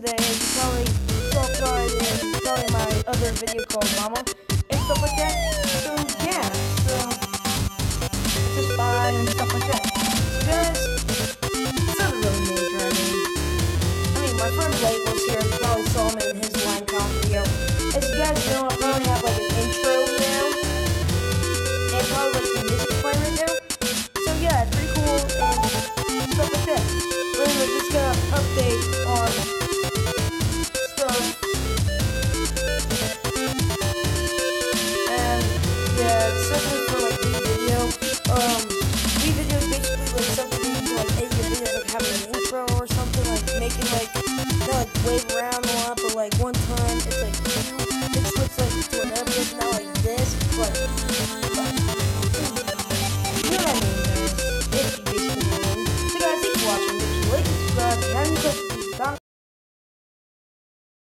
today is probably, well, probably, probably my other video called Mama and stuff like that. So yeah, so it's just fun and stuff like that. Because it's not really major, I mean. I mean, my friend Blake was here, probably saw me in his line like one time it's like it switches like to an episode, not like this, but